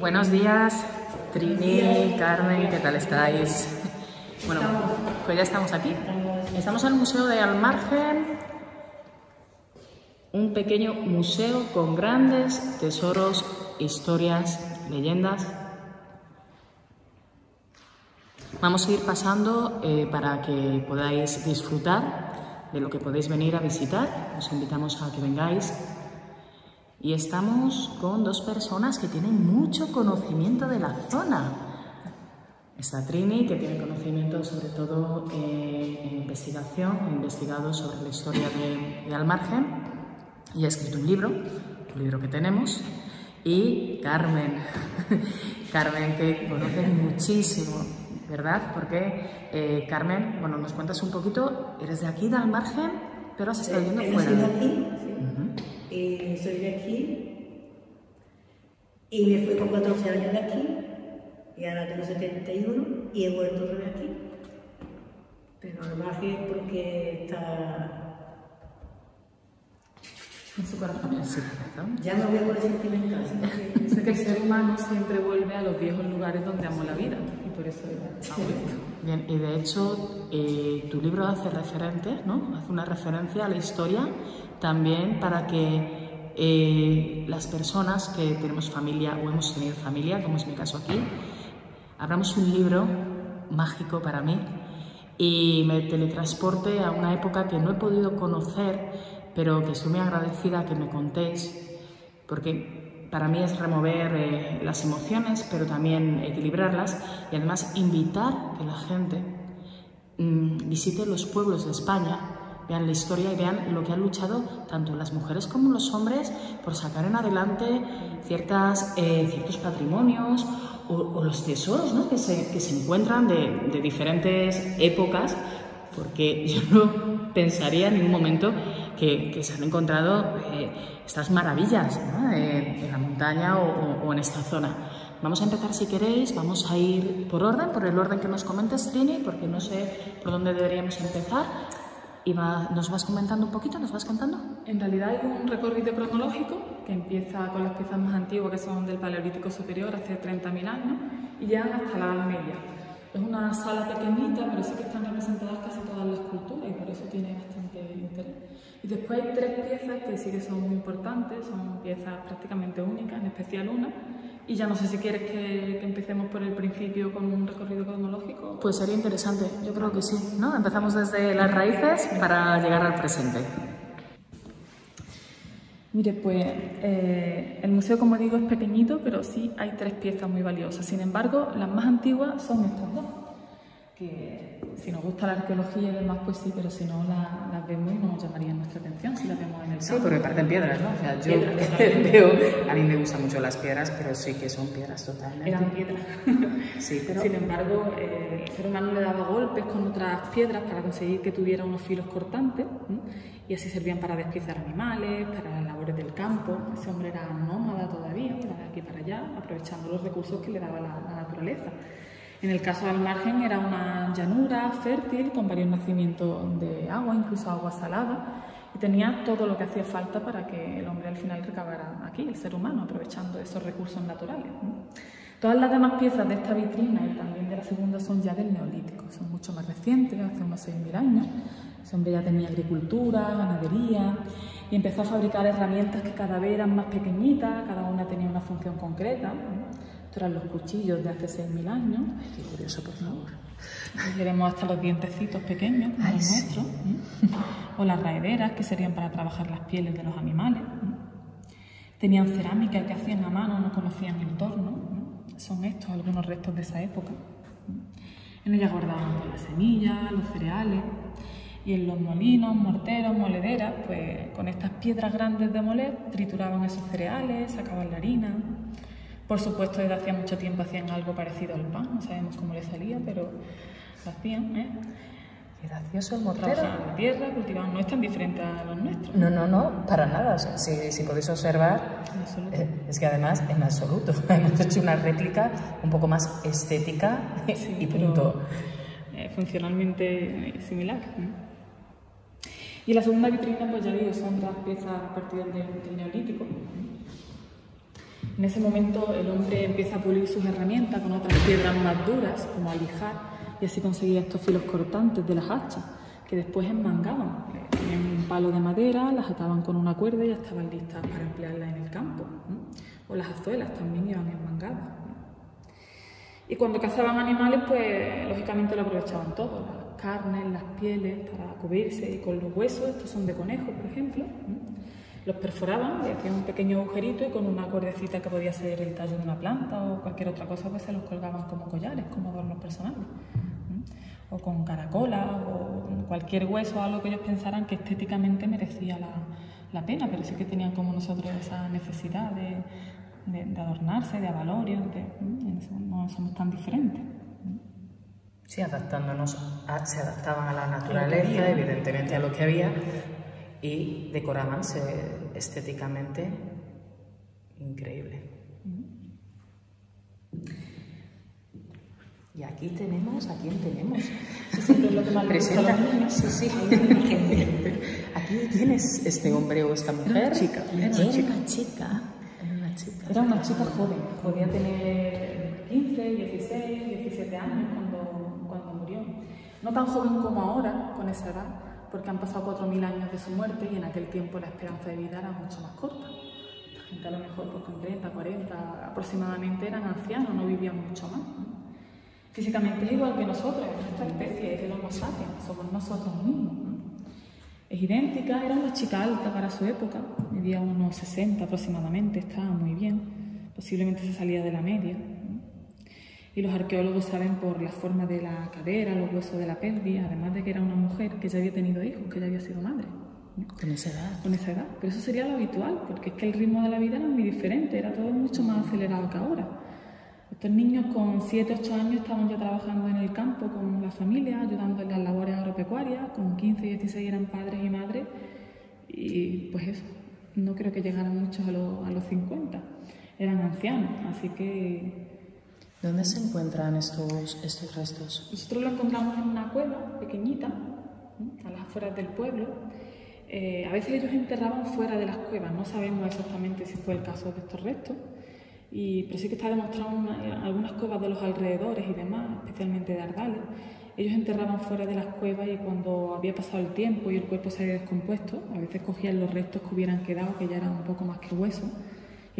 buenos días, Trini, Carmen, ¿qué tal estáis? Bueno, pues ya estamos aquí. Estamos en el Museo de Almargen, un pequeño museo con grandes tesoros, historias, leyendas. Vamos a ir pasando eh, para que podáis disfrutar de lo que podéis venir a visitar. Os invitamos a que vengáis y estamos con dos personas que tienen mucho conocimiento de la zona. Está Trini, que tiene conocimiento sobre todo eh, en investigación, ha investigado sobre la historia de, de Almargen y ha escrito un libro, un libro que tenemos. Y Carmen, Carmen que conoce muchísimo, ¿verdad? Porque eh, Carmen, bueno, nos cuentas un poquito, eres de aquí, de Almargen, pero has estado yendo Eh, fuera. Soy de aquí, eh, soy de aquí y me fui con 14 años de aquí y ahora tengo 71 y he vuelto otra vez aquí. Pero al margen porque está... en su corazón. Ya me voy por el sentimental. Dice que el ser humano siempre vuelve a los viejos lugares donde amó la vida y por eso ha vuelto. Bien, y de hecho eh, tu libro hace referente, ¿no? Hace una referencia a la historia también para que eh, las personas que tenemos familia o hemos tenido familia, como es mi caso aquí, abramos un libro mágico para mí y me teletransporte a una época que no he podido conocer, pero que estoy muy agradecida que me contéis, porque para mí es remover eh, las emociones, pero también equilibrarlas y además invitar que la gente mm, visite los pueblos de España, vean la historia y vean lo que han luchado tanto las mujeres como los hombres por sacar en adelante ciertas, eh, ciertos patrimonios o, o los tesoros ¿no? que, se, que se encuentran de, de diferentes épocas, porque yo no pensaría en ningún momento que, que se han encontrado eh, estas maravillas ¿no? Eh, en la montaña o, o- o en esta zona. Vamos a empezar si queréis, vamos a ir por orden, por el orden que nos comentes, Trini, porque no sé por dónde deberíamos empezar. Y va- nos vas comentando un poquito, nos vas contando. En realidad hay un recorrido cronológico que empieza con las piezas más antiguas que son del Paleolítico Superior hace 30.000 años y llegan hasta la Edad Media. Es una sala pequeñita, pero sí que están representadas casi todas las culturas por eso tiene bastante interés. Y después hay tres piezas que sí que son muy importantes, son piezas prácticamente únicas, en especial una. Y ya no sé si quieres que, que empecemos por el principio con un recorrido cronológico. Pues sería interesante, yo creo que sí, ¿no? Empezamos desde las raíces para llegar al presente. Mire, pues eh, el museo, como digo, es pequeñito, pero sí hay tres piezas muy valiosas. Sin embargo, las más antiguas son estas dos, que si nos gusta la arqueología y demás, pues sí, pero si no la- las vemos y no nos llamarían nuestra atención si las vemos en el Sí, campo. porque parten piedras, ¿no? O sea, yo veo, a mí me gustan mucho las piedras, pero sí que son piedras totalmente. Eran piedras. Sí, pero Sin embargo, eh, el ser humano le daba golpes con otras piedras para conseguir que tuviera unos filos cortantes ¿m? y así servían para despiezar animales, para las labores del campo. Ese hombre era nómada todavía, iba de aquí para allá, aprovechando los recursos que le daba la, la naturaleza. En el caso del margen era una llanura fértil con varios nacimientos de agua, incluso agua salada, y tenía todo lo que hacía falta para que el hombre al final recabara aquí, el ser humano, aprovechando esos recursos naturales. Todas las demás piezas de esta vitrina y también de la segunda son ya del neolítico, son mucho más recientes, hace unos 6.000 años. Ese hombre ya tenía agricultura, ganadería y empezó a fabricar herramientas que cada vez eran más pequeñitas, cada una tenía una función concreta. ¿no? Eran los cuchillos de hace 6.000 años. qué curioso, por favor. Veremos hasta los dientecitos pequeños, como Ay, los sí. nuestros. ¿eh? O las raederas, que serían para trabajar las pieles de los animales. ¿eh? Tenían cerámica que hacían a mano, no conocían el torno. ¿eh? Son estos algunos restos de esa época. En ella guardaban las semillas, los cereales. Y en los molinos, morteros, molederas, pues con estas piedras grandes de moler, trituraban esos cereales, sacaban la harina. Por supuesto, desde hacía mucho tiempo hacían algo parecido al pan, no sabemos cómo le salía, pero lo hacían, ¿eh? Qué gracioso el mortero. Trabajaban la tierra, cultivaban, no es tan diferente a los nuestros. No, no, no, para nada. O sea, si, si podéis observar, eh, es que además, en absoluto, hemos hecho una réplica un poco más estética Sí, y pero, punto. eh, funcionalmente eh, similar. ¿no? Y la segunda vitrina, pues ya digo, son las piezas a partir del, del neolítico. En ese momento el hombre empieza a pulir sus herramientas con otras piedras más duras, como alijar, y así conseguía estos filos cortantes de las hachas, que después enmangaban. Tenían un palo de madera, las ataban con una cuerda y ya estaban listas para emplearlas en el campo. O las azuelas también iban enmangadas. Y cuando cazaban animales, pues lógicamente lo aprovechaban todo, las carnes, las pieles, para cubrirse y con los huesos, estos son de conejo, por ejemplo los perforaban y hacían un pequeño agujerito y con una cuerdecita que podía ser el tallo de una planta o cualquier otra cosa, pues se los colgaban como collares, como adornos personales. O con caracolas o cualquier hueso, algo que ellos pensaran que estéticamente merecía la, pena, pero sí que tenían como nosotros esa necesidad de, adornarse, de avalorio, no somos tan diferentes. Sí, adaptándonos, se adaptaban a la naturaleza, evidentemente a lo que había, y decoraban estéticamente increíble. Y aquí tenemos, ¿a quién tenemos? lo que Presenta. Sí, sí. aquí quién es este hombre o esta mujer. Era una chica. Era una chica. Era una chica. Era una chica joven. Podía tener 15, 16, 17 años cuando, cuando murió. No tan joven como ahora, con esa edad, porque han pasado 4.000 años de su muerte y en aquel tiempo la esperanza de vida era mucho más corta. La gente a lo mejor pues, con 30, 40 aproximadamente eran ancianos, no vivían mucho más. Físicamente es igual que nosotros, es nuestra especie, es el Homo sapiens, somos nosotros mismos. Es idéntica, era una chica alta para su época, medía unos 60 aproximadamente, estaba muy bien, posiblemente se salía de la media y los arqueólogos saben por la forma de la cadera, los huesos de la pelvis, además de que era una mujer que ya había tenido hijos, que ya había sido madre. Con esa edad. Con esa edad. Pero eso sería lo habitual, porque es que el ritmo de la vida era muy diferente, era todo mucho más acelerado que ahora. Estos niños con 7, 8 años estaban ya trabajando en el campo con la familia, ayudando en las labores agropecuarias, con 15 y 16 eran padres y madres, y pues eso, no creo que llegaran muchos a, a los 50, eran ancianos, así que ¿Dónde se encuentran estos, estos restos? Nosotros lo encontramos en una cueva pequeñita, a las afueras del pueblo. Eh, a veces ellos enterraban fuera de las cuevas, no sabemos exactamente si fue el caso de estos restos, y, pero sí que está demostrado en algunas cuevas de los alrededores y demás, especialmente de Ardales. Ellos enterraban fuera de las cuevas y cuando había pasado el tiempo y el cuerpo se había descompuesto, a veces cogían los restos que hubieran quedado, que ya eran un poco más que hueso,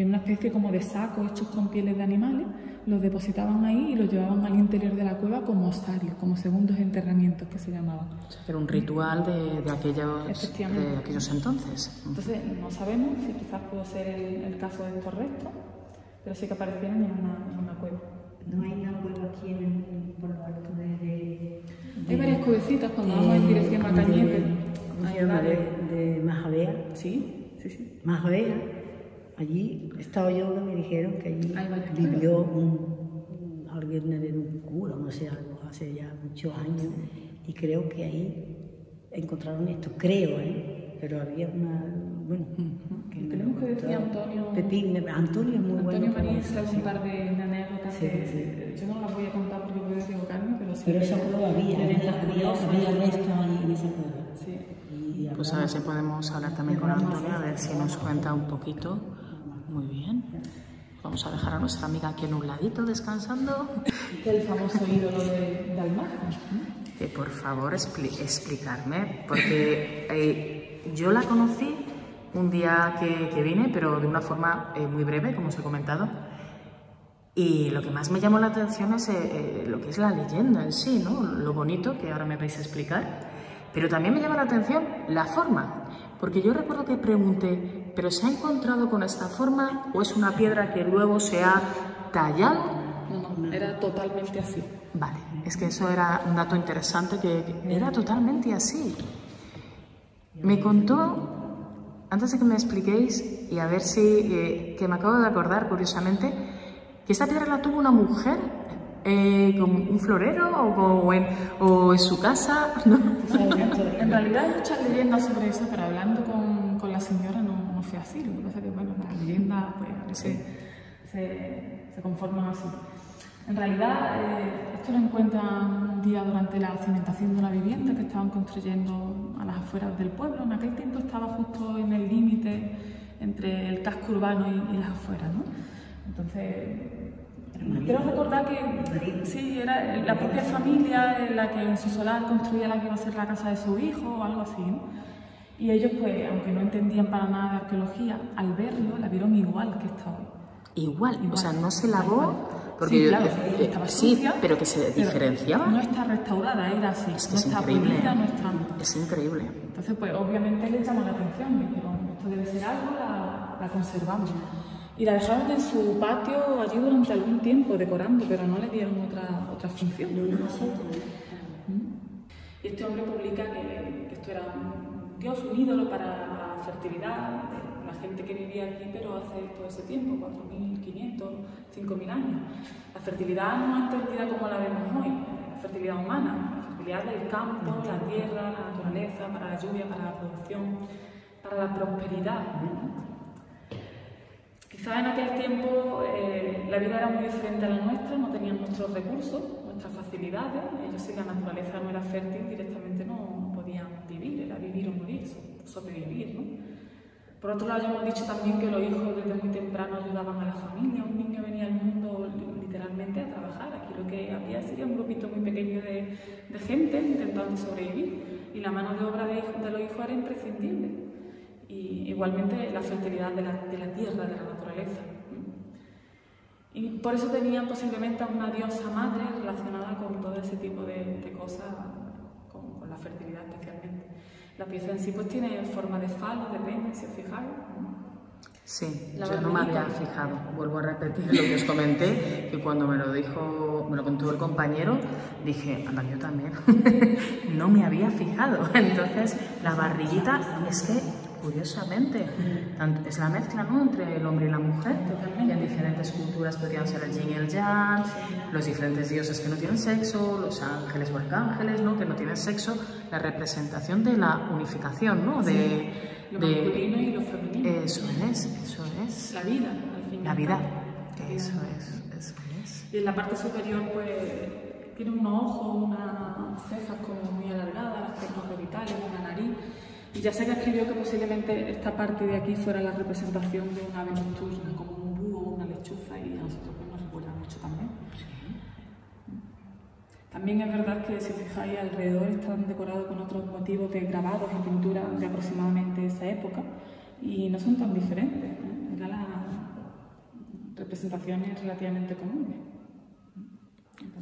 en una especie como de sacos hechos con pieles de animales, los depositaban ahí y los llevaban al interior de la cueva como osarios, como segundos enterramientos que se llamaban. Era un ritual de, de, aquellos, de aquellos entonces. Entonces, no sabemos si quizás pudo ser el, caso de estos restos, pero sí que aparecieron en una, una cueva. No hay una cueva aquí en, por lo alto de, Hay varias cuevecitas cuando vamos en dirección a Cañete. ¿Cómo se llama? De, de Majavea. Sí, sí, sí. Majavea Allí estaba yo que me dijeron que allí vivió un, alguien de un cura, no sé, algo, hace ya muchos años, y creo que ahí encontraron esto, creo, ¿eh? pero había una, bueno, que que decir Antonio. Pepín, Antonio es muy Antonio bueno. Antonio sabe un par de anécdotas sí, que yo no las voy a contar porque puedo equivocarme, pero sí. Pero esa cueva había, había, había, había resto ahí en esa cueva. Sí. Pues a ver si podemos hablar también con Antonio, a ver si nos cuenta un poquito muy bien. Vamos a dejar a nuestra amiga aquí en un ladito descansando. El famoso ídolo de, de Eh, por favor, explicarme, porque eh, yo la conocí un día que, que vine, pero de una forma eh, muy breve, como os he comentado. Y lo que más me llamó la atención es eh, lo que es la leyenda en sí, ¿no? Lo bonito que ahora me vais a explicar. Pero también me llama la atención la forma, porque yo recuerdo que pregunté, ¿pero se ha encontrado con esta forma o es una piedra que luego se ha tallado? No, no, era totalmente así. Vale, es que eso era un dato interesante, que era totalmente así. Me contó, antes de que me expliquéis, y a ver si, eh, que me acabo de acordar curiosamente, que esta piedra la tuvo una mujer eh, como un florero o, en, o, en, su casa. en realidad hay muchas leyendas sobre eso, pero hablando con, con la señora no, no, fue así. Lo que pasa es que bueno, las leyendas pues, se, se, conforman así. En realidad, eh, esto lo encuentran un día durante la cimentación de una vivienda que estaban construyendo a las afueras del pueblo. En aquel tiempo estaba justo en el límite entre el casco urbano y, y las afueras. ¿no? Entonces, quiero recordar que sí, era la propia familia la que en su solar construía la que iba a ser la casa de su hijo o algo así. ¿no? Y ellos, pues, aunque no entendían para nada de arqueología, al verlo la vieron igual que esta hoy. Igual, o sea, no se lavó porque Sí, yo- claro, eh, estaba sí, sucia, pero que se diferenciaba. No está restaurada, era así. Es que no es está increíble. pulida, no está... Es increíble. Entonces, pues obviamente le llamó la atención, dijeron, esto debe ser algo, la, la conservamos. Y la dejaron en su patio allí durante algún tiempo decorando, pero no le dieron otra, otra función. Y este hombre publica que, que esto era un dios, un ídolo para la fertilidad la gente que vivía aquí, pero hace todo ese tiempo, 4.500, 5.000 años. La fertilidad no entendida como la vemos hoy, la fertilidad humana, la fertilidad del campo, la tierra, la naturaleza, para la lluvia, para la producción, para la prosperidad. Quizás en aquel tiempo eh, la vida era muy diferente a la nuestra, no tenían nuestros recursos, nuestras facilidades. Ellos, si la naturaleza no era fértil, directamente sobrevivir. ¿no? Por otro lado, ya hemos dicho también que los hijos desde muy temprano ayudaban a la familia. Un niño venía al mundo li- literalmente a trabajar. Aquí lo que había sería un grupito muy pequeño de, de gente intentando sobrevivir. Y la mano de obra de, de los hijos era imprescindible. Y igualmente la fertilidad de la, de la tierra, de la naturaleza. Y por eso tenían posiblemente a una diosa madre relacionada con todo ese tipo de, de cosas, con, con la fertilidad. La pieza en sí pues tiene forma de falo, de pene, si os fijáis. Sí, La yo no me había fijado. Vuelvo a repetir lo que os comenté, que cuando me lo dijo, me lo contó el compañero, dije, anda, yo también. no me había fijado. Entonces, la barriguita es que, curiosamente, tanto- es la mezcla ¿no? entre el hombre y la mujer, que en diferentes culturas podrían ser el yin y el yang, los diferentes dioses que no tienen sexo, los ángeles o arcángeles ¿no? que no tienen sexo, la representación de la unificación, ¿no? de, Lo de- masculino y lo femenino. eso es, eso es. la vida, al fin La vida. Eso es, eso es. Y en la parte superior, pues, tiene unos ojos, unas cejas como muy alargadas, las cejas orbitales, una nariz. Ya se escribió que posiblemente esta parte de aquí fuera la representación de una ave nocturna, como un búho, una lechuza, y a nosotros pues, nos recuerda mucho también. También es verdad que si os fijáis alrededor están decorados con otros motivos de grabados y pinturas de aproximadamente esa época y no son tan diferentes. ¿eh? Eran las representaciones relativamente comunes.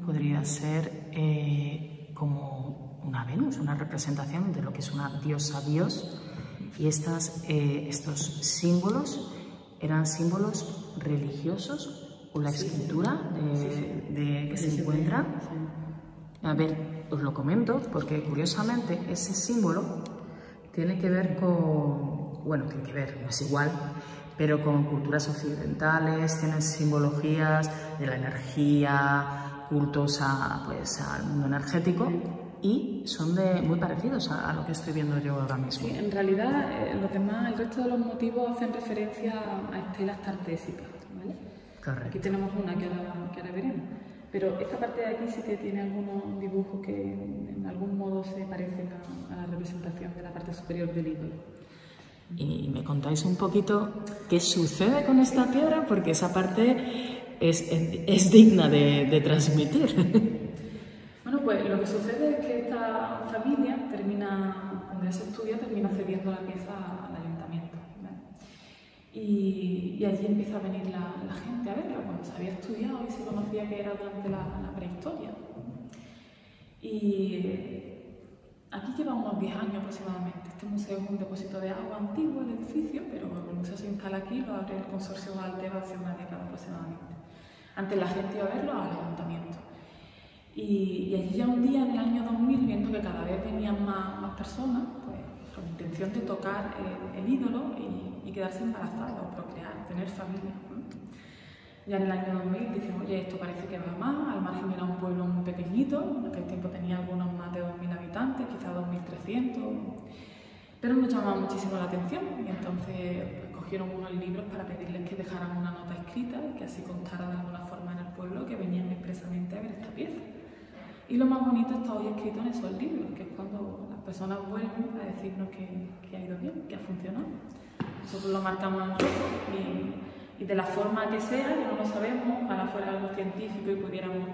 Podría ser eh, como una Venus, una representación de lo que es una diosa dios. Y estas, eh, estos símbolos eran símbolos religiosos o la escritura de, de- que se encuentra. A ver, os lo comento porque curiosamente ese símbolo tiene que ver con, bueno, tiene que ver, no es igual, pero con culturas occidentales, tienen simbologías de la energía, cultos a, pues, al mundo energético y son de, muy parecidos a, a lo que estoy viendo yo ahora mismo. Sí, en realidad eh, los demás, el resto de los motivos hacen referencia a estelas tartésicas. ¿vale? Aquí Correcto. tenemos una que ahora, que ahora veremos. Pero esta parte de aquí sí que tiene algunos dibujos que en algún modo se parecen a, a la representación de la parte superior del ídolo. Y me contáis un poquito qué sucede con esta piedra porque esa parte es, es- es digna de, de transmitir. Bueno, pues lo que sucede es que familia termina, cuando se estudia, termina cediendo la pieza al ayuntamiento. Y, allí empieza a venir la, gente a verla, cuando se había estudiado y se conocía que era durante la, prehistoria. Y aquí lleva unos 10 años aproximadamente. Este museo es un depósito de agua antiguo, el edificio, pero el museo se instala aquí, lo abre el consorcio Altero hace una década aproximadamente. Antes la gente iba a verlo al ayuntamiento. Y, allí ya un día en el año 2000, viendo que cada vez venían más, personas, pues con intención de tocar el ídolo y, y quedarse embarazada o procrear, tener familia. Ya en el año 2000 dicen, oye, esto parece que va más, al margen era un pueblo muy pequeñito, en aquel tiempo tenía algunos más de 2.000 habitantes, quizás 2.300, pero nos llamaba muchísimo la atención y entonces pues, cogieron unos libros para pedirles que dejaran una nota escrita y que así contara de alguna forma en el pueblo que venían expresamente a ver esta pieza. Y lo más bonito está hoy escrito en esos libros, que es cuando las personas vuelven a decirnos que, que ha ido bien, que ha funcionado. Nosotros lo marcamos en rojo y Y de la forma que sea, que no lo sabemos, ojalá fuera algo científico y pudiéramos...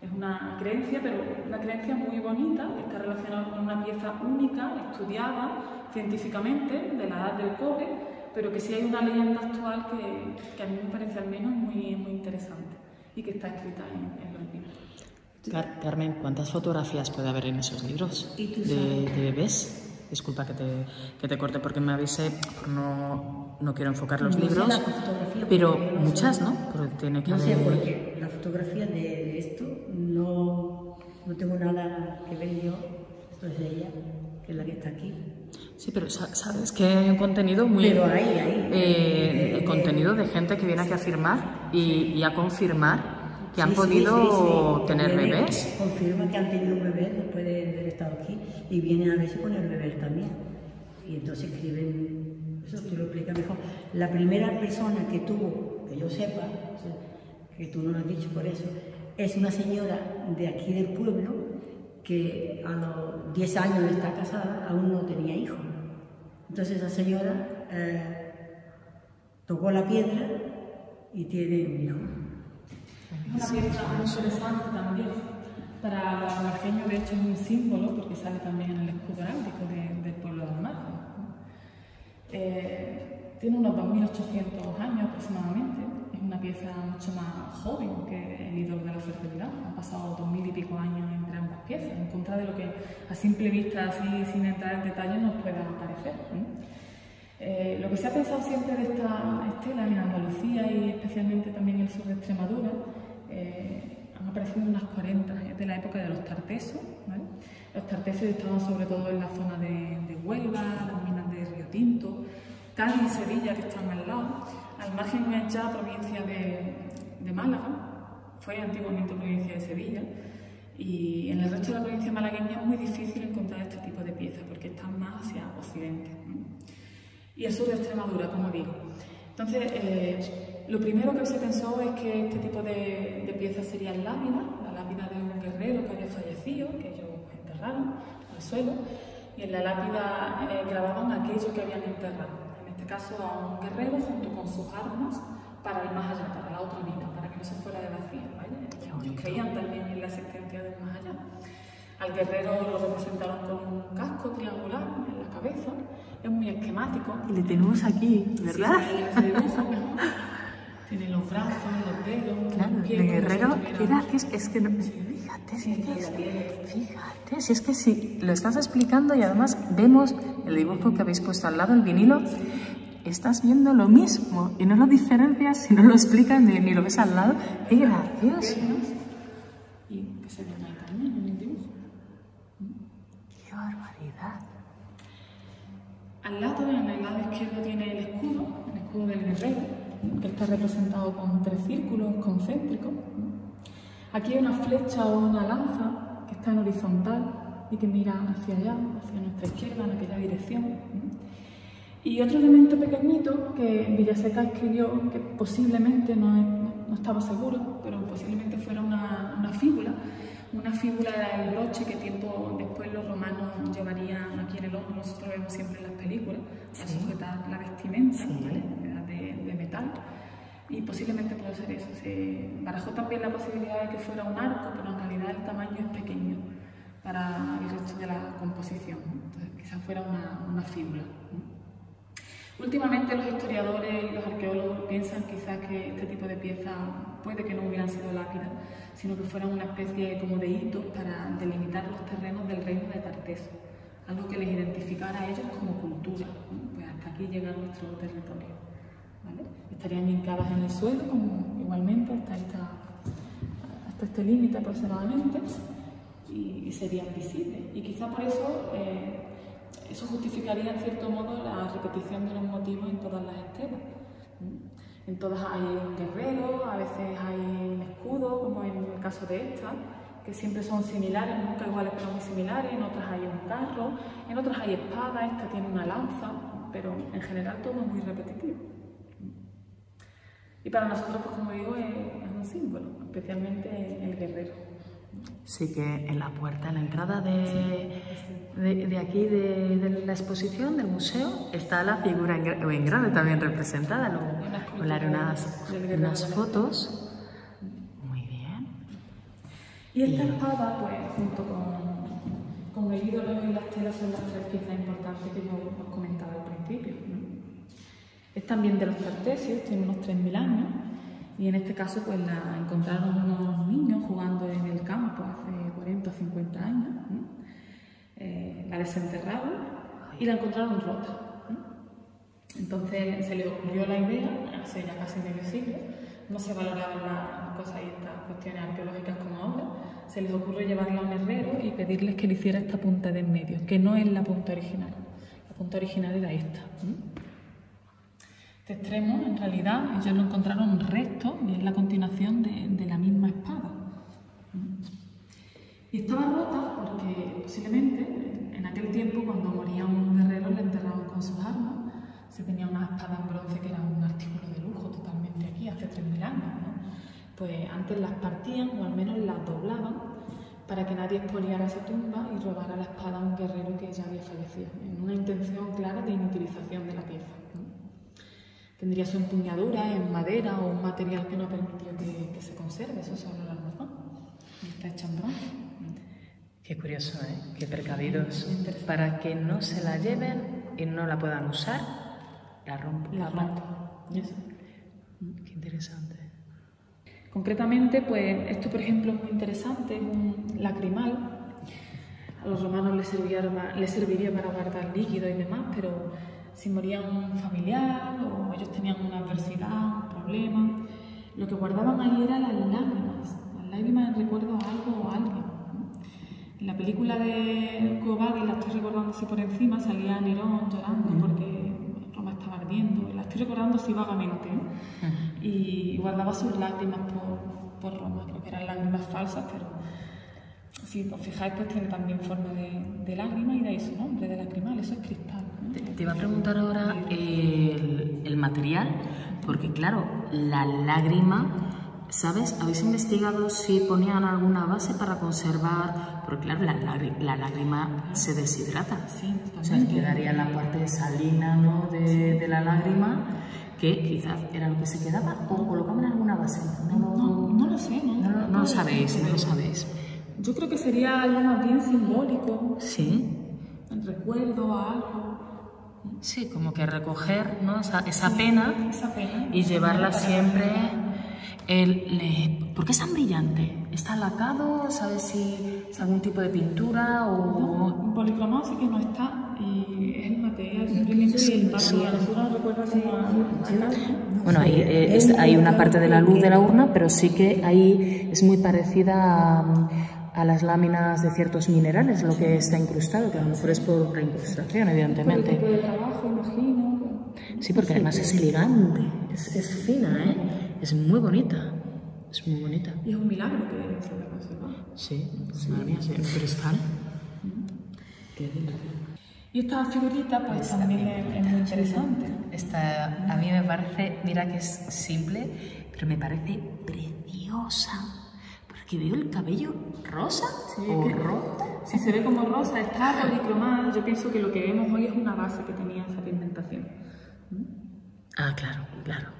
Es una creencia, pero una creencia muy bonita, está relacionada con una pieza única, estudiada científicamente, de la edad del cobre, pero que sí hay una leyenda actual que, que a mí me parece al menos muy, muy interesante y que está escrita en, en libros. Carmen, ¿cuántas fotografías puede haber en esos libros ¿Y tú de, de bebés? Disculpa que te, que te corte porque me avisé, no, no quiero enfocar los No sé libros, pero porque no sé. muchas, ¿no? Pero tiene que No sé, haber... porque la fotografía de, de esto no, no tengo nada que ver yo. Esto es de ella, que es la que está aquí. Sí, pero sa- sabes que hay un contenido muy... Pero hay, hay. eh, Eh, contenido de gente que viene aquí a firmar y, y a confirmar que han Sí, podido sí, sí. tener bebés. Confirma que han tenido un bebé después de haber estado aquí y vienen a ver si con el bebé también. Y entonces escriben, eso tú lo explicas mejor. La primera persona que tuvo, que yo sepa, o sea, que tú no lo has dicho por eso, es una señora de aquí del pueblo que a los 10 años de estar casada aún no tenía hijos. Entonces esa señora eh, tocó la piedra y tiene un hijo. Es una pieza muy interesante también. Para los margeños, de hecho, es un símbolo porque sale también en el escudo heráldico de- del pueblo de Almargen. Eh, tiene unos 2.800 años aproximadamente. Es una pieza mucho más joven que el ídolo de la fertilidad. Han pasado 2.000 y pico años entre ambas piezas, en contra de lo que a simple vista, así sin entrar en detalle, nos pueda parecer. Eh, lo que se ha pensado siempre de esta estela en Andalucía y especialmente también en el sur de Extremadura, eh, han aparecido unas 40, es de la época de los tartesos. Los tartesos estaban sobre todo en la zona de, Huelva, las minas de Río Tinto, Cádiz y Sevilla que están al lado. Al margen es ya provincia de, de Málaga, fue antiguamente provincia de Sevilla. Y en el resto de la provincia malagueña es muy difícil encontrar este tipo de piezas porque están más hacia occidente. y el sur de Extremadura, como digo. Entonces, eh, lo primero que se pensó es que este tipo de, de piezas serían láminas, la lápida de un guerrero que había fallecido, que ellos enterraron al suelo, y en la lápida eh, grababan aquello que habían enterrado. En este caso, a un guerrero junto con sus armas para el más allá, para la otra vida, para que no se fuera de vacío. ¿vale? Ellos creían también en la existencia del más allá. Al guerrero lo representaron con un casco triangular en la cabeza, es muy esquemático. Y le tenemos aquí, ¿verdad? Sí. Tiene los brazos, los dedos, Claro, los pies. de como si guerrero, estuviera- ¿qué edad es? Es que no... Fíjate, si es fíjate, si es que si lo estás explicando y además vemos el dibujo que habéis puesto al lado, el vinilo, estás viendo lo mismo y no lo diferencias si no lo explicas ni, ni lo ves al lado. ¡Qué gracioso! Y que se ve ahí también en el dibujo. ¡Qué barbaridad! Al lado, en el lado izquierdo, tiene el escudo, el escudo del guerrero, que está representado con tres círculos concéntricos. Aquí hay una flecha o una lanza que está en horizontal y que mira hacia allá, hacia nuestra izquierda, en aquella dirección. Y otro elemento pequeñito que Villaseca escribió, que posiblemente no, es- no estaba seguro, pero posiblemente fuera una, una fíbula. Una fíbula era el broche que tiempo después los nosotros vemos siempre en las películas, para sujetar la vestimenta, ¿vale? Era de, de metal. Y posiblemente puede ser eso. Se barajó también la posibilidad de que fuera un arco, pero en realidad el tamaño es pequeño para el resto de la composición. ¿no? Entonces quizás fuera una, una fíbula. ¿no? Últimamente los historiadores y los arqueólogos piensan quizás que este tipo de piezas puede que no hubieran sido lápidas, sino que fueran una especie como de hitos para delimitar los terrenos del reino de Tarteso, algo que les identificara a ellos como cultura. Pues hasta aquí llega nuestro territorio. Estarían hincadas en el suelo, igualmente hasta, esta, hasta este límite aproximadamente, y, serían visibles. Y quizá por eso eh, eso justificaría en cierto modo la repetición de los motivos en todas las estelas. En todas hay un guerrero, a veces hay un escudo, como en el caso de esta, que siempre son similares, nunca iguales pero muy similares, en otras hay un carro, en otras hay espada, esta tiene una lanza, pero en general todo es muy repetitivo. Y para nosotros, pues como digo, es, un símbolo, especialmente el guerrero. Sí que en la puerta, en la entrada de, de, aquí, de, la exposición, del museo, está la figura en, en grande también representada. Luego hablar unas, unas fotos. Y esta espada, pues, junto con, con el ídolo y las telas, son las tres piezas importantes que yo os comentaba al principio. Es también de los cartesios, tiene unos 3.000 años y en este caso pues la encontraron unos niños jugando en el campo hace 40 o 50 años. Eh, la desenterraron y la encontraron rota. Entonces se le ocurrió la idea, hace ya casi medio siglo, no se valoraban las cosas y estas cuestiones arqueológicas como ahora, se les ocurrió llevarla a un herrero y pedirles que le hiciera esta punta de en medio, que no es la punta original. La punta original era esta. Este extremo, en realidad, ellos lo encontraron resto y es la continuación de, la misma espada. Y estaba rota porque posiblemente en aquel tiempo, cuando moría un guerrero, le enterraban con sus armas. Se tenía una espada en bronce que era un artículo de lujo totalmente aquí, hace 3.000 años. Pues antes las partían o al menos las doblaban para que nadie expoliara esa tumba y robara la espada a un guerrero que ya había fallecido, en una intención clara de inutilización de la pieza. Tendría su empuñadura en madera o un material que no permitió que, se conserve, eso solo la razón. está hecha en bronce. Qué curioso, ¿eh? Qué precavidos. Para que no se la lleven y no la puedan usar, la rompen. La rompen. Qué interesante. Concretamente, pues esto, por ejemplo, es muy interesante, es un lacrimal. A los romanos les les serviría para guardar líquido y demás, pero si moría un familiar o ellos tenían una adversidad, un problema, lo que guardaban ahí eran las lágrimas, las lágrimas en recuerdo a algo o a alguien. En la película de Cobadi, la estoy recordando así por encima, salía Nerón llorando porque Roma estaba ardiendo, la estoy recordando así vagamente, y guardaba sus lágrimas por, por Roma, creo que eran lágrimas falsas, pero si os fijáis, pues tiene también forma de, de lágrima y de ahí su nombre, de lacrimal, eso es cristal. Te, iba a preguntar ahora el, material, porque claro, la lágrima, ¿sabes? ¿Habéis investigado si ponían alguna base para conservar? Porque claro, la, la lágrima se deshidrata. Sí, o sea, quedaría la parte salina ¿no? de, de la lágrima que quizás era lo que se quedaba o colocaban alguna base. No, no, no, lo sé, ¿no? No, no lo sabéis, no lo sabéis. Yo creo que sería algo más bien simbólico. Sí. En recuerdo a algo. Sí, como que recoger ¿no? esa, esa, pena, y llevarla siempre. El, ¿Por qué es tan brillante? ¿Está lacado? ¿Sabes si es algún tipo de pintura o...? No, policromado sí que no está y es el material simplemente sí, el sí. Bueno, ahí eh, hay una parte de la luz de la urna, pero sí que ahí es muy parecida a a las láminas de ciertos minerales, lo que está incrustado, que a lo mejor es por la incrustación, evidentemente. Por el trabajo, imagino. Sí, porque además es elegante, es, es, fina, ¿eh? Es muy bonita, es muy bonita. Y es un milagro que se haya conservado. Sí, sí. madre mía, sí, un cristal. Qué y esta figurita pues también es, muy interesante. Esta a mí me parece, mira que es simple, pero me parece preciosa que veo el cabello rosa sí, o Si se ve como rosa, está policromada, yo pienso que lo que vemos hoy es una base que tenía esa pigmentación. Ah, claro, claro.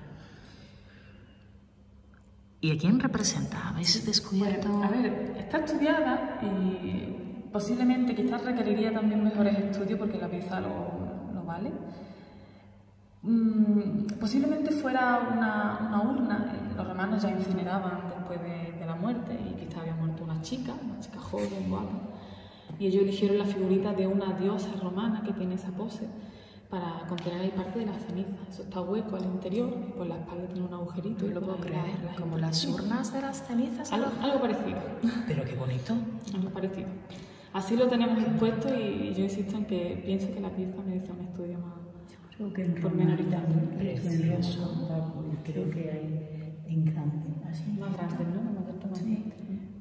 ¿Y a quién representa? ¿Habéis descubierto? a ver, está estudiada y posiblemente quizás requeriría también mejores estudios porque la pieza lo, lo vale. Mm, posiblemente fuera una, una, urna, los romanos ya incineraban después de, de, la muerte y quizá había muerto una chica, una chica joven, guapa, y ellos eligieron la figurita de una diosa romana que tiene esa pose para contener ahí parte de la ceniza. Eso está hueco al interior y por la espalda tiene un agujerito. y lo puedo creer, como las urnas de las cenizas. Algo, algo parecido. Pero qué bonito. Algo parecido. Así lo tenemos expuesto y yo insisto en que pienso que la pieza merece un estudio más Creo que en pormenorizado. Precioso. Creo que hay en grande. Así. Más grande, ¿no? Sí.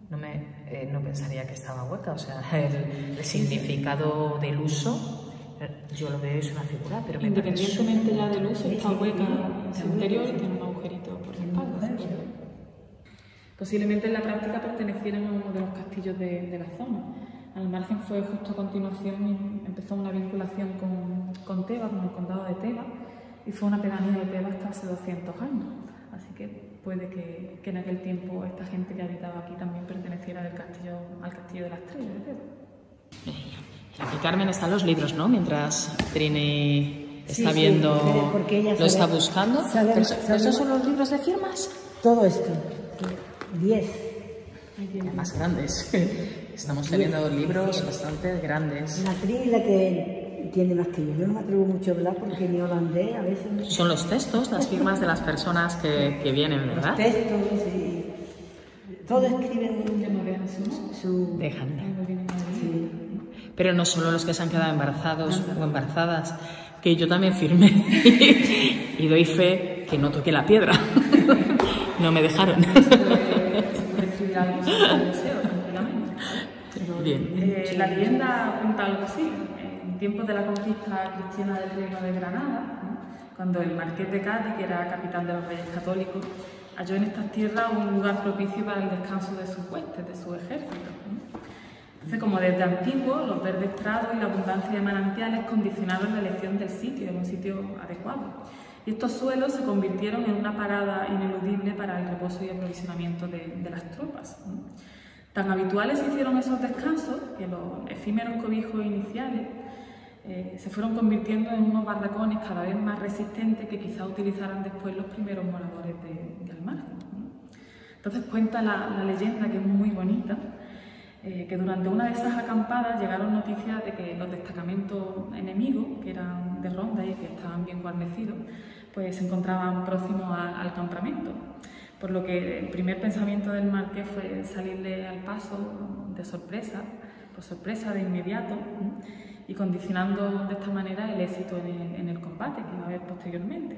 No, me, eh, no pensaría que estaba hueca, o sea, el, el significado del uso, yo lo veo es una figura, pero me Independientemente ya del uso, está hueca en su interior y tiene un agujerito por la espalda. Posiblemente en la práctica pertenecieran a uno de los castillos de, de la zona. Al margen fue justo a continuación empezó una vinculación con, con Teba, con el condado de Teba, y fue una pedanía de Teba hasta hace 200 años. Así que puede que, que en aquel tiempo esta gente que habitaba aquí también perteneciera del castillo, al castillo de la estrella de Teba. Aquí, Carmen, están los libros, ¿no? Mientras Trini está Sí, sí, viendo, porque- porque ella lo sabe- está buscando. sabe- ¿Pero, sabe- ¿Esos son los libros de firmas? Todo esto. Diez. Más grandes. Estamos teniendo libros bastante grandes. La Trini es la que entiende más que yo. Yo no me atrevo mucho a hablar porque mi holandés a veces no Son los textos, las firmas de las personas que, que vienen, ¿verdad? textos y todo escriben Que no vean su Dejan. Sí. Pero no solo los que se han quedado embarazados o embarazadas, que yo también firmé y doy fe que no toqué la piedra. No me dejaron. Bien. Eh, la leyenda cuenta algo así. En tiempos de la conquista cristiana del reino de Granada, ¿no? cuando el marqués de Cádiz, que era capitán de los reyes católicos, halló en estas tierras un lugar propicio para el descanso de sus huestes, de su ejército. ¿no? Entonces, como desde antiguo, los verdes prados y la abundancia de manantiales condicionaron la elección del sitio, de un sitio adecuado. Y estos suelos se convirtieron en una parada ineludible para el reposo y aprovisionamiento de, de las tropas. Tan habituales se hicieron esos descansos que los efímeros cobijos iniciales eh, se fueron convirtiendo en unos barracones cada vez más resistentes que quizá utilizaran después los primeros moradores de, de. Entonces cuenta la, la leyenda, que es muy bonita, eh, que durante una de esas acampadas llegaron noticias de que los destacamentos enemigos, que eran de ronda y que estaban bien guarnecidos, pues se encontraban próximos a- al campamento. Por lo que el primer pensamiento del marqués fue salirle al paso de sorpresa, por sorpresa de inmediato, y condicionando de esta manera el éxito en el, combate que iba a haber posteriormente.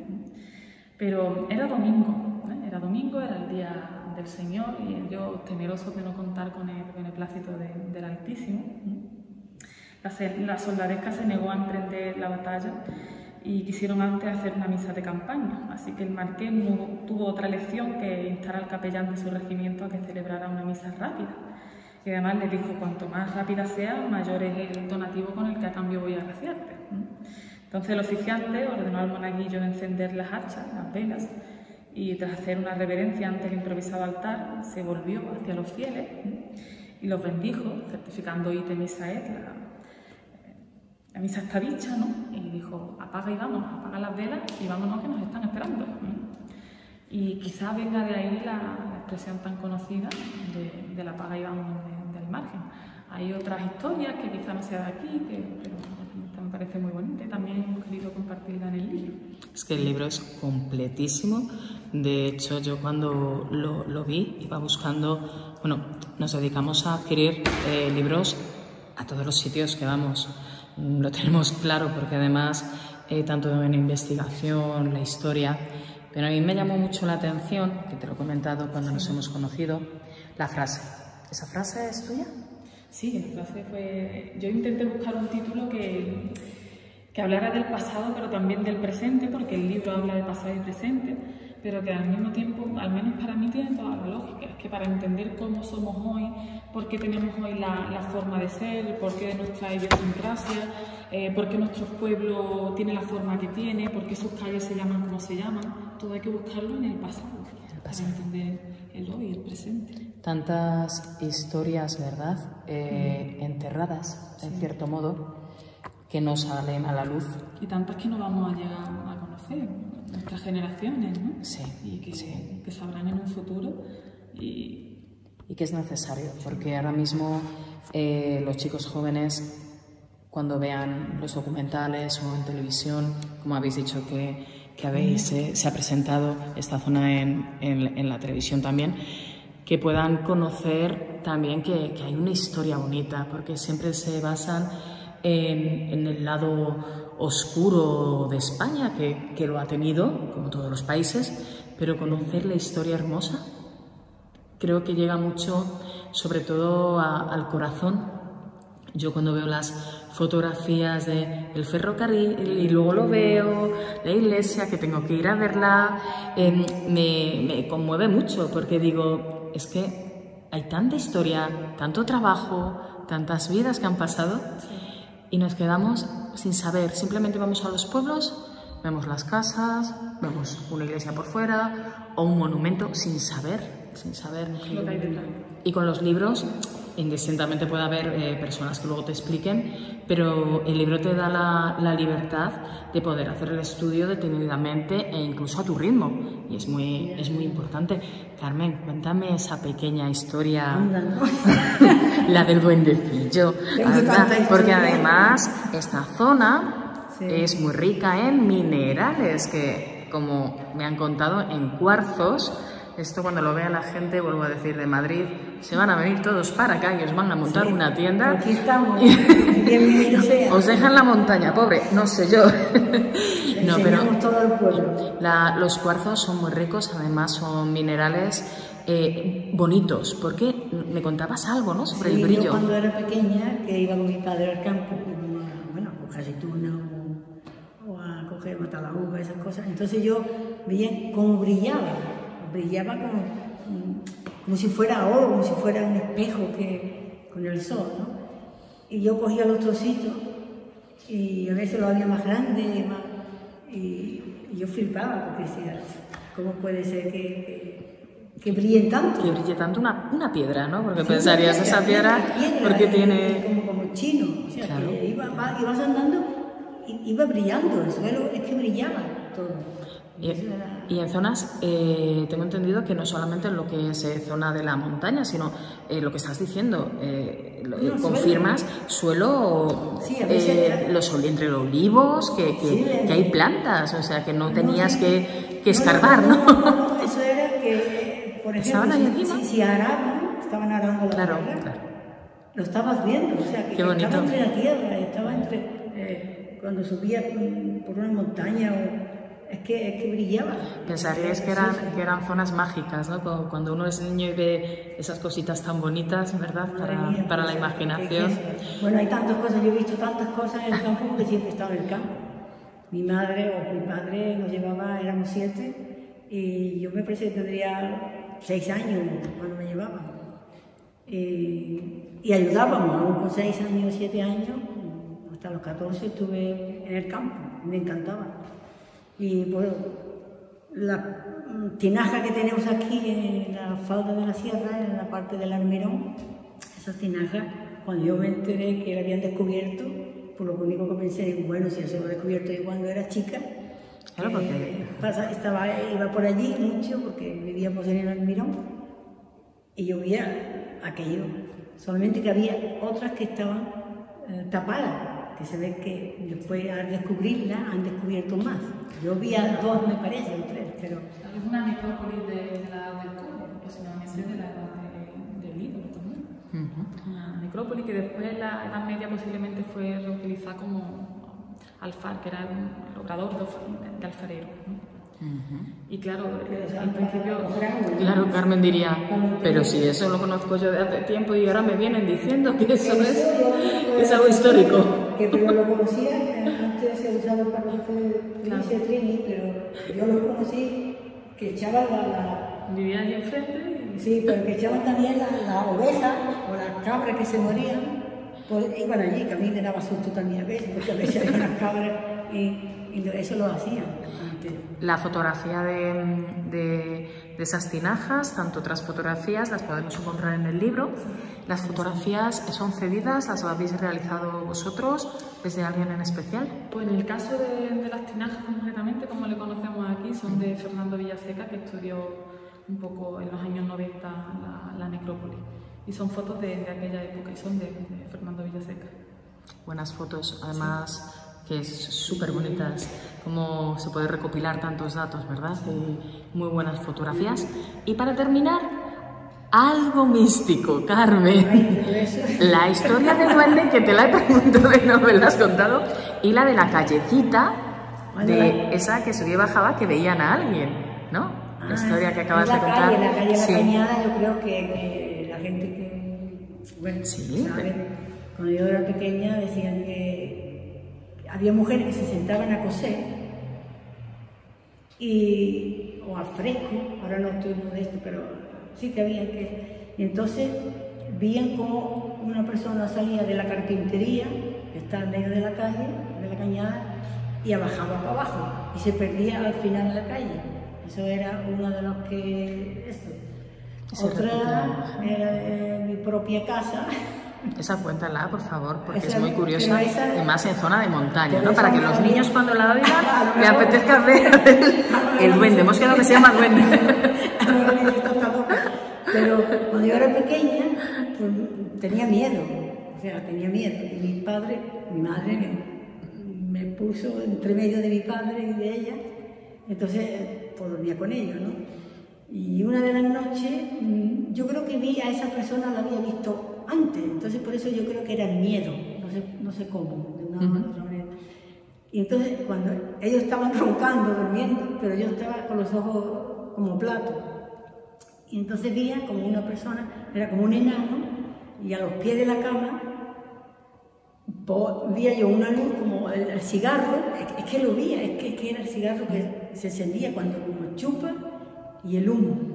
Pero era domingo, ¿eh? era domingo, era el día del Señor y ellos temerosos de no contar con el beneplácito de- del Altísimo. La, la soldadesca se negó a emprender la batalla y quisieron antes hacer una misa de campaña, así que el marqués no tuvo otra elección que instar al capellán de su regimiento a que celebrara una misa rápida. Y además le dijo, cuanto más rápida sea, mayor es el donativo con el que a cambio voy a agraciarte. ¿eh? Entonces el oficiante ordenó al monaguillo encender las hachas, las velas, y tras hacer una reverencia ante el improvisado altar, se volvió hacia los fieles ¿eh? y los bendijo, certificando ite misa et, la, la misa está dicha, ¿no? Y dijo, apaga y vamos, apaga las velas y vámonos que nos están esperando. ¿eh? Y quizá venga de ahí la, expresión tan conocida de, de la apaga y vamos de- del margen. Hay otras historias que quizá no sea de aquí, que, pero parece muy bonita y también hemos querido compartirla en el libro. Es que el libro es completísimo. De hecho, yo cuando lo, lo vi iba buscando, bueno, nos dedicamos a adquirir eh, libros a todos los sitios que vamos. Mm, Lo tenemos claro porque además, eh, tanto en investigación, la historia, pero a mí me llamó mucho la atención, que te lo he comentado cuando nos hemos conocido, la frase. ¿Esa frase es tuya? Sí, la frase fue... Yo intenté buscar un título que, que hablara del pasado, pero también del presente, porque el libro habla de pasado y presente, pero que al mismo tiempo, al menos para mí, tiene toda la lógica. Es que para entender cómo somos hoy, por qué tenemos hoy la, la forma de ser, el porqué de nuestra idiosincrasia, eh, por qué nuestro pueblo tiene la forma que tiene, por qué sus calles se llaman como se llaman, todo hay que buscarlo en el pasado, para entender el hoy, el presente. Tantas historias, ¿verdad? Eh, enterradas, en cierto modo, que no salen a la luz. Y tantas que no vamos a llegar a conocer, nuestras generaciones, ¿no? Sí, Y que, sí. que sabrán en un futuro. Y y que es necesario, porque ahora mismo eh, los chicos jóvenes, cuando vean los documentales o en televisión, como habéis dicho que, que habéis, eh, se ha presentado esta zona en, en- en la televisión también, que puedan conocer también que, que hay una historia bonita, porque siempre se basan en, el lado oscuro de España, que, que lo ha tenido, como todos los países, pero conocer la historia hermosa creo que llega mucho, sobre todo al corazón. Yo cuando veo las fotografías de el ferrocarril y luego lo veo, la iglesia, que tengo que ir a verla, em, me, me conmueve mucho porque digo, es que hay tanta historia, tanto trabajo, tantas vidas que han pasado y nos quedamos sin saber. Simplemente vamos a los pueblos, vemos las casas, vemos una iglesia por fuera o un monumento sin saber, sin saber. Y con los libros, indistintamente puede haber eh, personas que luego te expliquen, pero el libro te da la, la libertad de poder hacer el estudio detenidamente e incluso a tu ritmo. Y es muy, es muy importante. Carmen, cuéntame esa pequeña historia, Anda, ¿no? la del duendecillo. Porque además esta zona Sí. es muy rica en minerales que, como me han contado, en cuarzos. Esto cuando lo vea la gente, vuelvo a decir, de Madrid, se van a venir todos para acá y os van a montar Sí. una tienda. Aquí estamos. Os dejan la montaña, pobre, no sé yo. No, pero todo el pueblo. la- los cuarzos son muy ricos, además son minerales eh, bonitos. Porque me contabas algo, ¿no? Sobre Sí, el brillo. Yo cuando era pequeña, que iba con mi padre al campo, bueno, a coger aceituna o, o a coger matar la uva, esas cosas, entonces yo veía cómo brillaba, brillaba como, como si fuera oro, como si fuera un espejo que, con el sol, ¿no? Y yo cogía los trocitos y a veces lo había más grande más, y, y yo flipaba porque decía, ¿cómo puede ser que, que, que brillen tanto? Que brille tanto una, una piedra, ¿no? Porque Sí, pensarías, esa piedra, piedra, porque tiene... Como, como chino, o sea, Claro. que iba, va- ibas andando y iba brillando, el suelo es que brillaba todo. Y, en zonas, eh, tengo entendido que no solamente en lo que es eh, zona de la montaña, sino eh, lo que estás diciendo, eh, No, confirmas suelo, Sí, los, entre los olivos, que, que- Sí, que hay plantas, o sea que no No, tenías sí. que, que escarbar, ¿no? No, eso era que, por ¿Estaban ejemplo, ahí si, encima? si, si araban, estaban arando la Claro, tierra, claro. lo estabas viendo, o sea, que, Qué que bonito. estaba entre la tierra, estaba entre, eh, cuando subía por una montaña, o, es, que, es que brillaba. Pensaríais que eran, que eran zonas mágicas, ¿no? Cu- Cuando uno es niño y ve esas cositas tan bonitas, ¿verdad? Para, mía, para la pues, imaginación. ¿qué es eso? Bueno, hay tantas cosas, yo he visto tantas cosas en el campo porque siempre he estado en el campo. Mi madre o mi padre nos llevaba, éramos siete, y yo me parece que tendría seis años cuando me llevaban. Y, y ayudábamos, con seis años, siete años, hasta los 14 estuve en el campo, me encantaba. Y bueno, la tinaja que tenemos aquí en la falda de la sierra, en la parte del Almirón, esas tinajas, cuando yo me enteré que la habían descubierto, por lo único que pensé, bueno, si eso lo descubierto yo cuando era chica, Claro, eh, porque- pasa- estaba, iba por allí mucho porque vivíamos en el Almirón y yo veía aquello, solamente que había otras que estaban eh, tapadas, que se ve que después al descubrirlas han descubierto más. Yo vi a dos, me parece, o tres, pero Es una necrópolis de, de la edad del cobre, aproximadamente de la del ídolo también. Una necrópolis que después en la Edad Media posiblemente fue reutilizada como alfar, que era un obrador de, alfarero. ¿no? Y claro, al principio... Claro, Carmen diría, pero si eso lo conozco yo de hace tiempo y ahora me vienen diciendo que eso es, es algo histórico. Que pero lo conocía, antes se usaba para que Claro. Trini, pero yo lo conocí que echaban la, la- Vivía ahí enfrente sí, pero que echaban también la, la oveja o las cabras que se morían, pues iban allí, que a mí me daba susto también a veces, porque a veces había unas cabras y, y eso lo hacían. La fotografía de, de- de esas tinajas, tanto otras fotografías, las podemos encontrar en el libro. Las fotografías son cedidas, las habéis realizado vosotros, desde alguien en especial. Pues en el caso de, de las tinajas concretamente, como le conocemos aquí, son de Fernando Villaseca, que estudió un poco en los años 90 la, la necrópolis. Y son fotos de, aquella época y son de, de Fernando Villaseca. Buenas fotos, además que es súper bonitas, cómo se puede recopilar tantos datos, ¿verdad? Y muy buenas fotografías. Y para terminar, algo místico, Carmen. La historia del duende que te la he preguntado y no me la has contado. Y la de la callecita, de esa que subía y bajaba que veían a alguien, ¿no? La historia que acabas Ah, de la contar. Calle, la calle Sí. La Cañada, yo creo que, la gente que, bueno, Sí, sabe Cuando yo era pequeña decían que había mujeres que se sentaban a coser y, o al fresco, ahora no estoy de esto, pero sí que había que... Y entonces veían como una persona salía de la carpintería, que está en medio de la calle, de la cañada, y bajaba para abajo y se perdía al final de la calle. Eso era uno de los que... Esto. Otra era de mi propia casa. Esa cuéntala, por favor, porque es muy curiosa y más en zona de montaña, ¿no? Para que los niños cuando la oigan le apetezca ver el duende. Hemos quedado que se llama duende. Pero cuando yo era pequeña, pues, tenía miedo. O sea, tenía miedo. Y mi padre, mi madre me, puso entre medio de mi padre y de ella. Entonces, pues dormía con ellos, ¿no? Y una de las noches, mm, yo creo que vi a esa persona, la había visto antes. Entonces, por eso yo creo que era el miedo, no sé, no sé cómo, de una otra manera. Y entonces, cuando ellos estaban roncando, durmiendo, pero yo estaba con los ojos como plato. Y entonces vi como una persona, era como un enano, y a los pies de la cama vi yo una luz como el, cigarro, es, que lo vi, es que, que, era el cigarro que se encendía cuando uno chupa y el humo.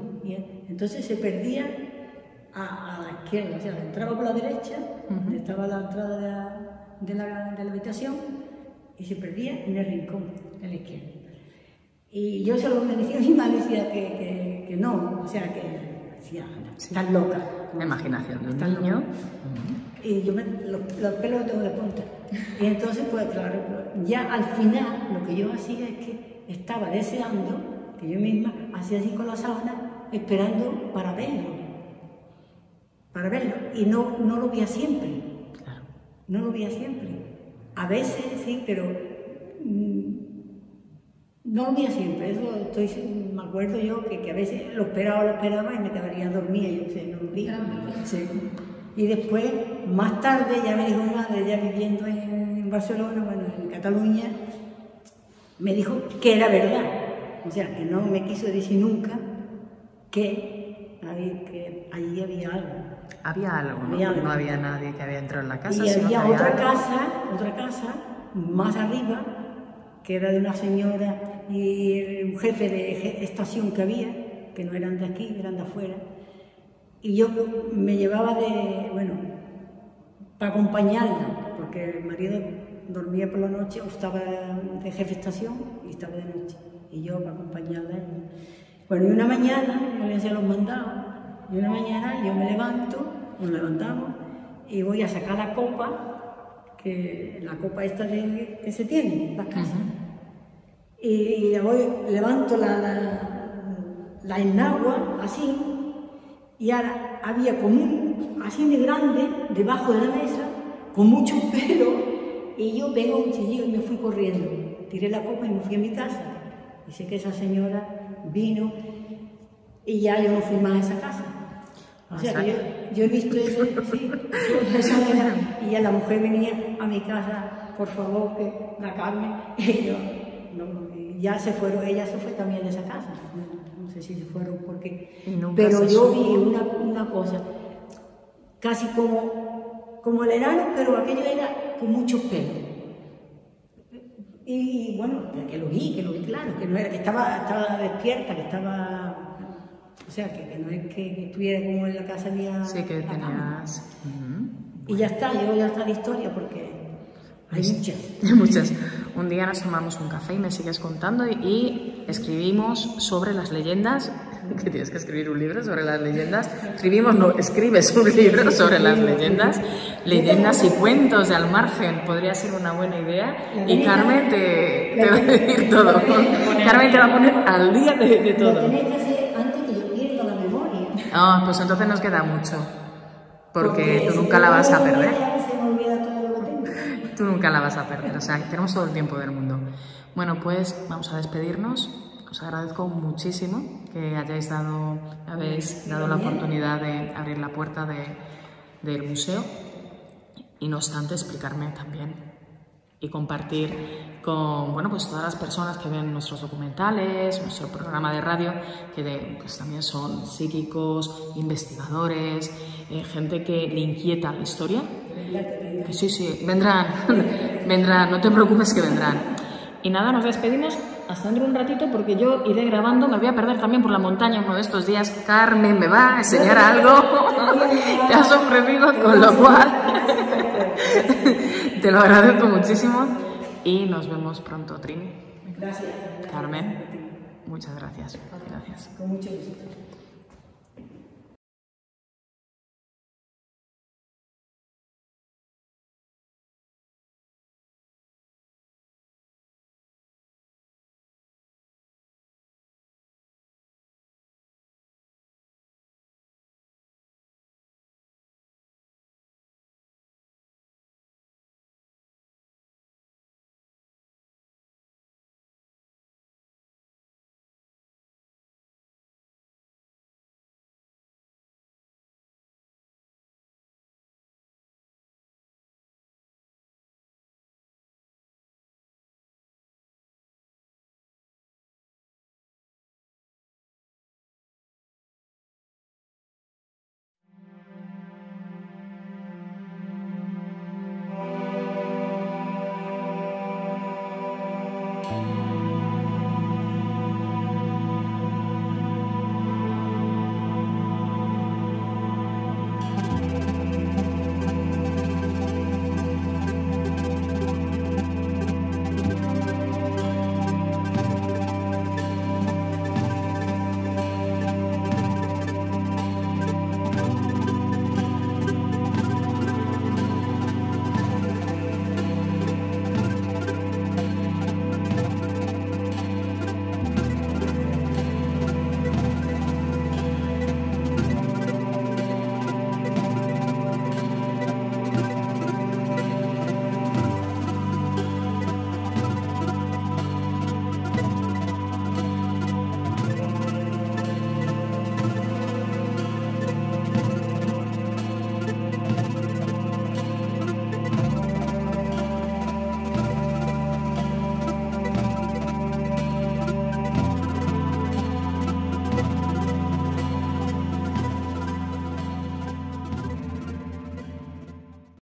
Entonces se perdía a, la izquierda, o sea, entraba por la derecha, donde estaba la entrada de la, de, la, habitación, y se perdía en el rincón, en la izquierda. Y yo se lo decía a mi madre, decía que, que, no, o sea, que decía, estás loca. La imaginación de un niño. Y yo me, los, pelos los tengo de punta. Y entonces, pues claro, ya al final lo que yo hacía es que estaba deseando, que yo misma hacía así con la sábana, esperando para verlo para verlo. Y no, no lo veía siempre. No lo veía siempre. A veces sí, pero mm, no lo veía siempre. Eso estoy, me acuerdo yo que, que, a veces lo esperaba, lo esperaba y me quedaría dormida. Yo sé, no lo vi. Y después, más tarde, ya me dijo mi madre, ya viviendo en, Barcelona, bueno, en Cataluña, me dijo que era verdad. O sea, que no me quiso decir nunca que, que allí había algo. Había algo, ¿no? no había nadie que había entrado en la casa. Y había otra casa, otra casa, más arriba, que era de una señora y un jefe de estación que había, que no eran de aquí, eran de afuera. Y yo me llevaba de, bueno, para acompañarla, porque el marido dormía por la noche o estaba de jefe de estación y estaba de noche. Y yo para acompañarla. Bueno, y una mañana yo le hacía los mandados y una mañana yo me levanto, nos levantamos y voy a sacar la copa, que la copa esta de, que se tiene en la casa. Y, la voy, levanto la, la, enagua así, y ahora había como un, así de grande, debajo de la mesa, con mucho pelo, y yo vengo un chillido y me fui corriendo. Tiré la copa y me fui a mi casa. Dice que esa señora vino y ya yo no fui más a esa casa. O sea, yo, yo, he visto eso, sí, y ya la mujer venía a mi casa, por favor, que la Carmen, y yo, no, ya se fueron, ella se fue también de esa casa, no, sé si se fueron porque, pero yo vi una, una, cosa, casi como, como el enano, pero aquello era con mucho pelo. Y, bueno, que lo vi, que lo vi claro, que no era, que estaba, estaba despierta, que estaba o sea, que, no es que, estuviera como en la casa mía. Sí, que tenías. Y ya está, yo ya está la historia porque hay muchas. muchas. Un día nos tomamos un café y me sigues contando y, escribimos sobre las leyendas. Que tienes que escribir un libro sobre las leyendas. Escribimos, no, escribes un libro sobre las leyendas. Leyendas y cuentos de al margen podría ser una buena idea. Y Carmen te, va a decir todo. Carmen te va a poner al día de todo. Ah, pues entonces nos queda mucho. Porque, tú nunca la vas a perder. Tú nunca la vas a perder. O sea, tenemos todo el tiempo del mundo. Bueno, pues vamos a despedirnos. Os agradezco muchísimo que hayáis dado, habéis dado la oportunidad de abrir la puerta de, del museo y no obstante explicarme también y compartir con bueno, pues todas las personas que ven nuestros documentales, nuestro programa de radio, que pues también son psíquicos, investigadores, eh, gente que le inquieta la historia Sí, sí, vendrán, vendrán, no te preocupes que vendrán. Y nada, nos despedimos hasta dentro de un ratito porque yo iré grabando, me voy a perder también por la montaña uno de estos días. Carmen me va a enseñar algo que has ofrecido, con lo cual te lo agradezco muchísimo y nos vemos pronto, Trini. Gracias. Carmen, muchas gracias. Gracias. Con mucho gusto.